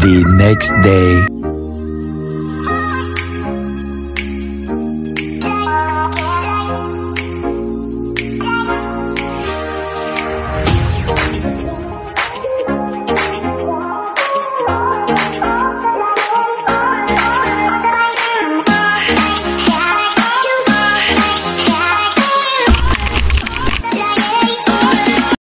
the next day.